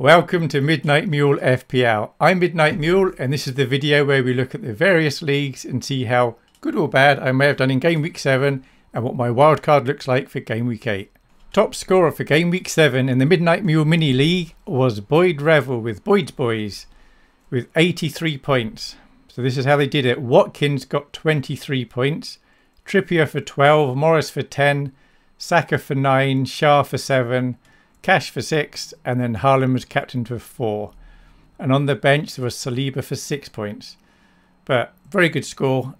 Welcome to Midnight Mule FPL. I'm Midnight Mule and this is the video where we look at the various leagues and see how good or bad I may have done in game week 7 and what my wildcard looks like for game week 8. Top scorer for game week 7 in the Midnight Mule Mini League was Boyd Revel with Boyd's Boys with 83 points. So this is how they did it. Watkins got 23 points, Trippier for 12, Morris for 10, Saka for 9, Schär for 7, Cash for six, and then Haaland was captain for four. And on the bench there was Saliba for six points. But very good score.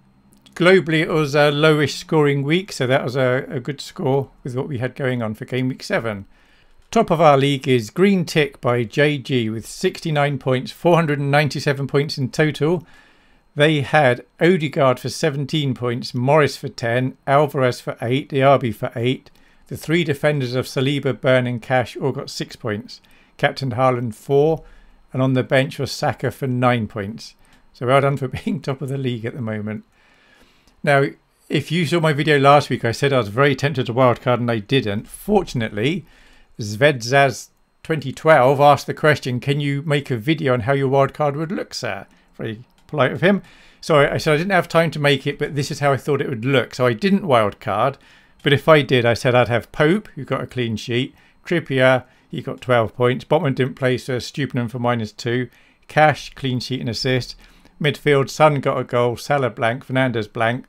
Globally, it was a lowish scoring week, so that was a, a good score with what we had going on for game week seven. Top of our league is Green Tick by JG with 69 points, 497 points in total. They had Odegaard for 17 points, Morris for 10, Alvarez for 8, Diaby for 8, the three defenders of Saliba, Burn and Cash all got six points. Captain Haaland four, and on the bench was Saka for nine points. So well done for being top of the league at the moment. Now, if you saw my video last week, I said I was very tempted to wildcard and I didn't. Fortunately, Zvedzaz 2012 asked the question, can you make a video on how your wildcard would look, sir? Very polite of him. So I, I said I didn't have time to make it, but this is how I thought it would look. So I didn't wildcard. But if I did, I said I'd have Pope, who got a clean sheet, Trippier, he got 12 points, Botman didn't play, so Stupinan for minus two, Cash, clean sheet and assist, midfield, Son got a goal, Salah blank, Fernandez blank,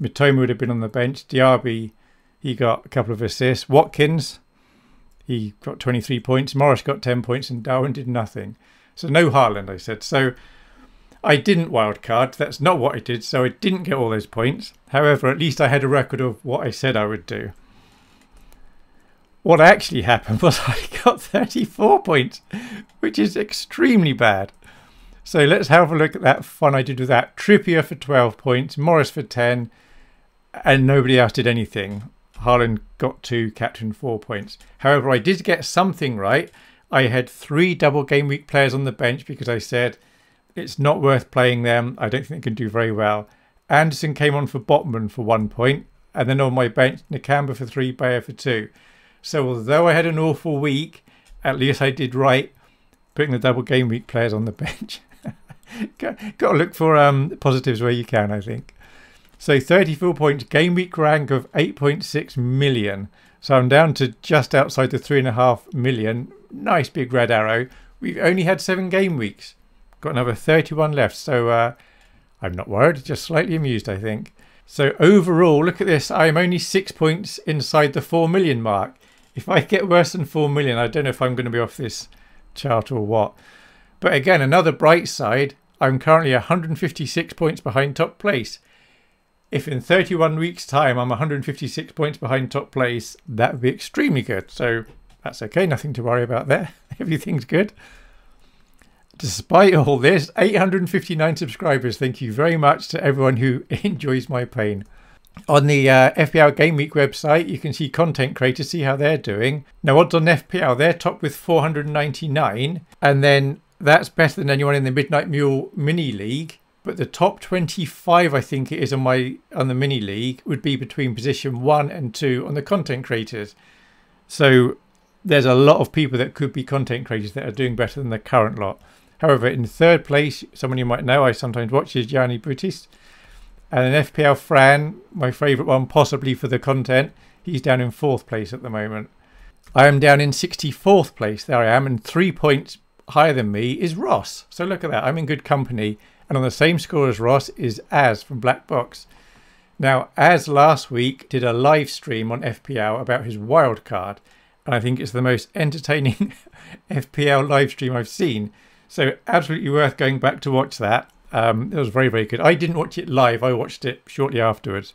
Mitoma would have been on the bench, Diaby, he got a couple of assists, Watkins, he got 23 points, Morris got 10 points, and Darwin did nothing. So no Haaland, I said. So I didn't wildcard. That's not what I did, so I didn't get all those points. However, at least I had a record of what I said I would do. What actually happened was I got 34 points, which is extremely bad. So let's have a look at that fun I did with that. Trippier for 12 points, Morris for 10, and nobody else did anything. Haaland got two, captain four points. However, I did get something right. I had three double game week players on the bench because I said it's not worth playing them. I don't think they can do very well. Anderson came on for Botman for one point, and then on my bench, Nakamba for three, Beyer for two. So although I had an awful week, at least I did right putting the double game week players on the bench. got, to look for um, positives where you can, I think. So 34 points, game week rank of 8.6 million. So I'm down to just outside the 3.5 million. Nice big red arrow. We've only had seven game weeks. Got another 31 left, so uh, I'm not worried, just slightly amused, I think. So overall, look at this. I'm only six points inside the 4 million mark. If I get worse than 4 million, I don't know if I'm going to be off this chart or what. But again, another bright side, I'm currently 156 points behind top place. If in 31 weeks' time I'm 156 points behind top place, that would be extremely good. So that's okay, nothing to worry about there. Everything's good. Despite all this, 859 subscribers. Thank you very much to everyone who enjoys my pain. On the uh, FPL Game Week website, you can see content creators, see how they're doing. Now, odds on FPL, they're top with 499, and then that's better than anyone in the Midnight Mule Mini League. But the top 25, I think it is on my on the Mini League, would be between position one and two on the content creators. So there's a lot of people that could be content creators that are doing better than the current lot. However, in third place, someone you might know I sometimes watch is Gianni Brutis. And an FPL Fran, my favourite one, possibly for the content, he's down in fourth place at the moment. I am down in 64th place. There I am. And three points higher than me is Ross. So look at that. I'm in good company. And on the same score as Ross is Az from Black Box. Now, Az last week did a live stream on FPL about his wild card. And I think it's the most entertaining FPL live stream I've seen so absolutely worth going back to watch that. Um, it was very, very good. I didn't watch it live. I watched it shortly afterwards,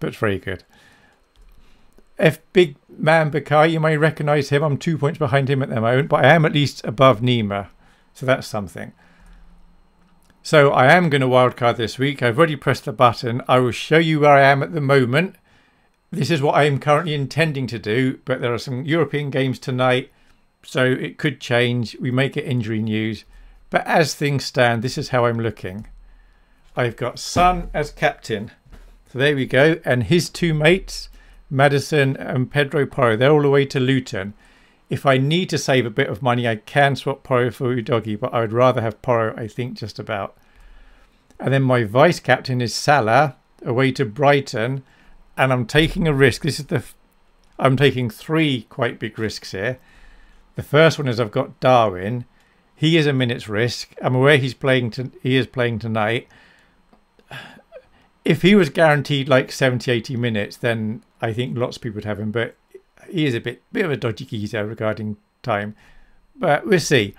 but it's very good. F Big Man Bakar, you may recognise him. I'm two points behind him at the moment, but I am at least above Nima. So that's something. So I am going to wildcard this week. I've already pressed the button. I will show you where I am at the moment. This is what I am currently intending to do, but there are some European games tonight so it could change. We may get injury news. But as things stand, this is how I'm looking. I've got Son as captain. So there we go. And his two mates, Maddison and Pedro Porro, they're all the way to Luton. If I need to save a bit of money, I can swap Porro for Udogie, but I would rather have Porro, I think, just about. And then my vice captain is Salah, away to Brighton, and I'm taking a risk. This is the, I'm taking three quite big risks here. The first one is I've got Darwin. He is a minute's risk. I'm aware he's playing. To, he is playing tonight. If he was guaranteed like 70, 80 minutes, then I think lots of people would have him. But he is a bit bit of a dodgy geezer regarding time. But we'll see.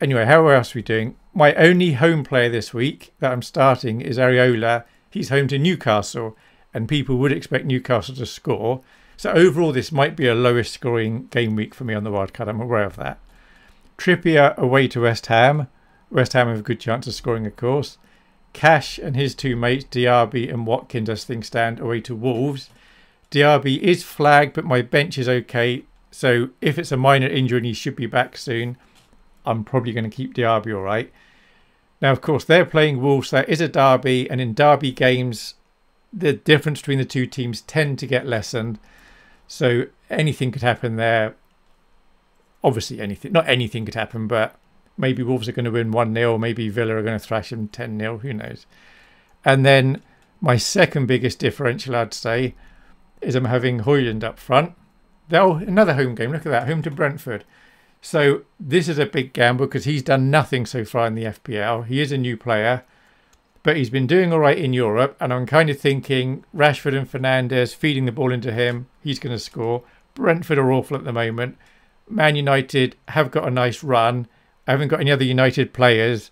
Anyway, how else are we doing? My only home player this week that I'm starting is Areola. He's home to Newcastle, and people would expect Newcastle to score. So overall, this might be a lowest scoring game week for me on the wildcard. I'm aware of that. Trippier away to West Ham. West Ham have a good chance of scoring, of course. Cash and his two mates, Diaby and Watkins, as things stand, away to Wolves. Diaby is flagged, but my bench is okay. So if it's a minor injury and he should be back soon, I'm probably going to keep Diaby all right. Now, of course, they're playing Wolves. That is a derby, and in derby games, the difference between the two teams tend to get lessened. So anything could happen there. Obviously, anything, not anything could happen, but maybe Wolves are going to win 1 0. Maybe Villa are going to thrash them 10 0. Who knows? And then my second biggest differential, I'd say, is I'm having Højlund up front. Oh, another home game. Look at that. Home to Brentford. So this is a big gamble because he's done nothing so far in the FPL. He is a new player but he's been doing all right in Europe. And I'm kind of thinking Rashford and Fernandes feeding the ball into him, he's going to score. Brentford are awful at the moment. Man United have got a nice run. I haven't got any other United players.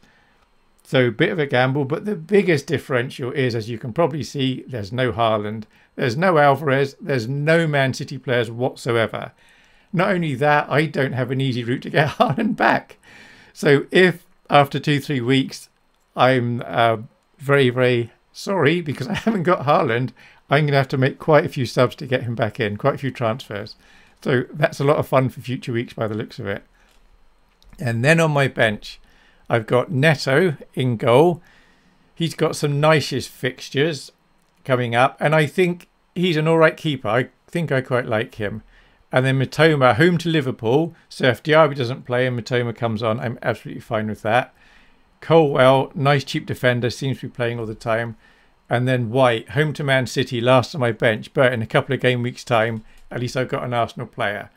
So a bit of a gamble, but the biggest differential is, as you can probably see, there's no Haaland, there's no Alvarez, there's no Man City players whatsoever. Not only that, I don't have an easy route to get Haaland back. So if after two, three weeks, I'm uh, very, very sorry because I haven't got Haaland. I'm going to have to make quite a few subs to get him back in, quite a few transfers. So that's a lot of fun for future weeks by the looks of it. And then on my bench, I've got Neto in goal. He's got some nicest fixtures coming up, and I think he's an all right keeper. I think I quite like him. And then Mitoma, home to Liverpool. So if Diaby doesn't play and Mitoma comes on, I'm absolutely fine with that. Colwill, nice cheap defender, seems to be playing all the time. And then White, home to Man City, last on my bench, but in a couple of game weeks' time, at least I've got an Arsenal player.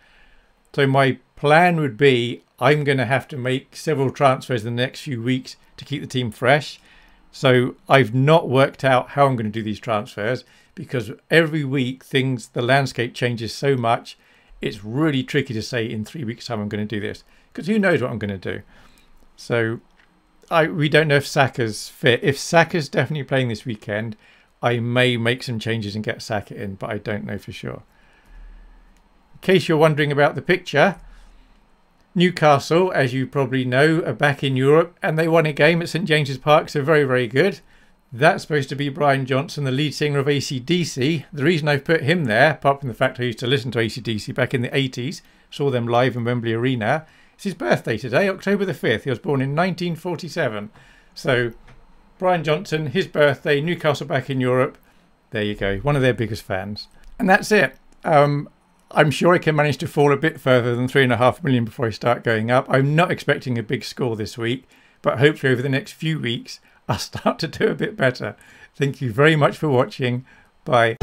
So my plan would be I'm going to have to make several transfers in the next few weeks to keep the team fresh. So I've not worked out how I'm going to do these transfers because every week things the landscape changes so much. It's really tricky to say in three weeks' time I'm going to do this because who knows what I'm going to do. So I we don't know if Saka's fit. If Saka's definitely playing this weekend, I may make some changes and get Saka in, but I don't know for sure. In case you're wondering about the picture, Newcastle, as you probably know, are back in Europe and they won a game at St James's Park, so very, very good. That's supposed to be Brian Johnson, the lead singer of ACDC. The reason I've put him there, apart from the fact I used to listen to ACDC back in the 80s, saw them live in Wembley Arena, it's his birthday today, October the 5th. He was born in 1947. So, Brian Johnson, his birthday, Newcastle back in Europe. There you go, one of their biggest fans. And that's it. Um, I'm sure I can manage to fall a bit further than three and a half million before I start going up. I'm not expecting a big score this week, but hopefully over the next few weeks, I'll start to do a bit better. Thank you very much for watching. Bye.